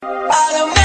I don't